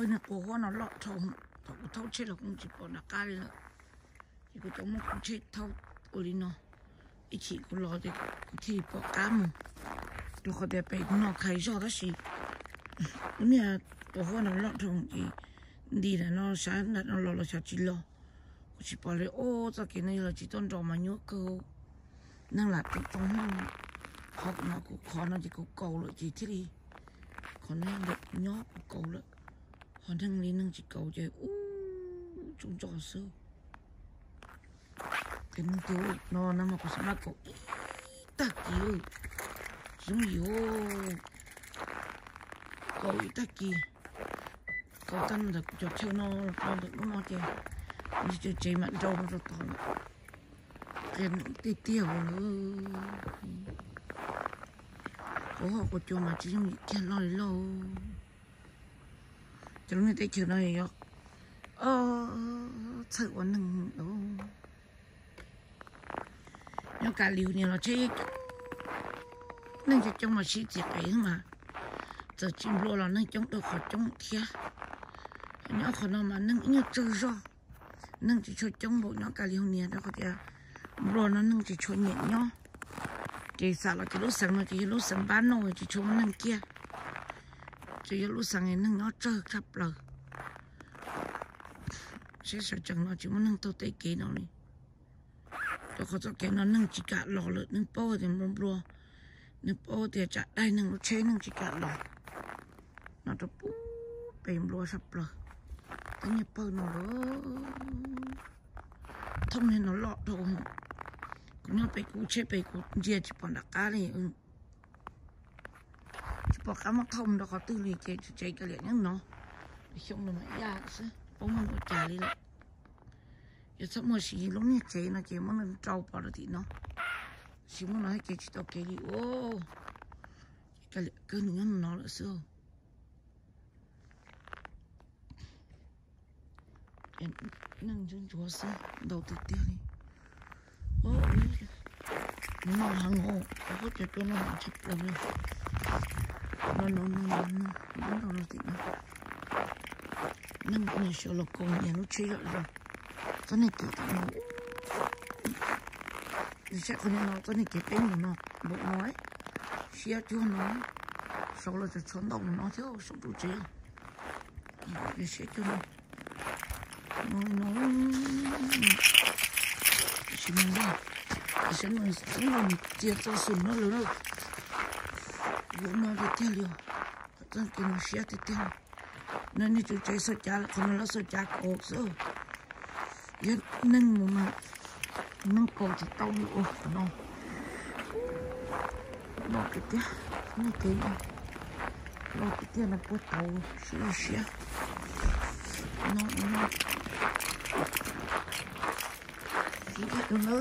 ôi nó cổ hoa nó lọt thầu thầu thâu chết là cũng chỉ bỏ đặt cay là chỉ có trong một cũng chết thâu ôi, đi nó ý chỉ có lo thì thì bỏ cá mà. Rồi có đẹp bị nó khai ra đó gì nè cổ hoa nó lọt thầu thì đi là nó sáng là nó lo là sao chỉ lo. Chỉ bảo là, ô ta cái này là chỉ tôn trọng mà nhớ cơ. Năng là trong trong nó. Học nó cũng khó nó chỉ có cầu lại chỉ thế đi. Còn nên được nhó cầu lại còn năng lý năng chỉ cầu chơi u chúng trò sơ cái năng tiêu nó nằm mà có sao cầu ta kêu giống gì ô cầu ta kì cầu tân được cho chơi nó nó được nó nó chơi đi chơi chơi mặn trâu nó rồi còn cái tiêu nữa có họ có cho mà chỉ trong cái lo chúng mình nên tới chiều này yo ờ sợ quá nừng đó nó cả liều này nó chơi nên cho chúng mà chỉ chỉ cái mà giờ chim lô là nên chúng được khỏi chúng kia nó khỏi nó mà nên như chơi rồi nên chỉ cho chúng bộ nó cả liều này đó có thể lô nó nên chỉ cho nhẹ nhõ, chỉ sợ là chỉ lúc sáng nó chỉ lúc sáng bán nồi chỉ cho nó kia chỉ lúc sáng ngày nâng nó chơi khắp lời sẽ sợ chẳng nó chỉ muốn nâng tôi tay kế nó đi tôi có cho cái nó nâng chỉ cả lò lợn, nâng bao thì muốn bùa nâng bao thì chả đây nâng nó chế nâng chỉ cả lò. Nó cho bú bèm bùa sắp lờ. Cái nhập po nó lỡ thông nên nó lọ thôi nó bị cú chế bị cú chia chỉ còn đặc cá này ừ. Tipo kamak thông đó có tư lì chế chế cái liền nhắn nó. Để xong nó mới ra chứ. Bố mình có trả đi lại. Giờ sắp mơ xí lúc này chế nó chế mơ nó trâu bỏ rồi thịt nó. Xí mơ nó chế chế tao kế đi, Ô. Cái liền cơ nhắn nó là xưa. Em nâng chân chúa xí, đầu tự tiêu đi. Ô Nó hàng hộ Có thể cho nó chụp được rồi no, no, no, no, no, no, no, no, no. Năm này sửa lọc con nhà nó chơi lại rồi. Cái này kiểu tao nó. Sẽ không nên nó, cái này kiểu tên của nó, bộ nói. Xe chưa nó. Sau là sẽ chọn động nó chứ, sống đủ chế. Để xe chưa nó. Nó, nó. Chỉ mình đi. Sẽ mình, sẽ mình chia cho sùn nó lớn hơn nó đi theo liền trong cái nó sẽ đi theo nên đi chơi chơi sơ cha không nó sơ cha cổ sơ giờ nâng mà nâng cổ thì tao bị ô nó. Nó cái kia. Nó cái này. Nó cái kia là bút tàu xíu xíu nó nó. Nó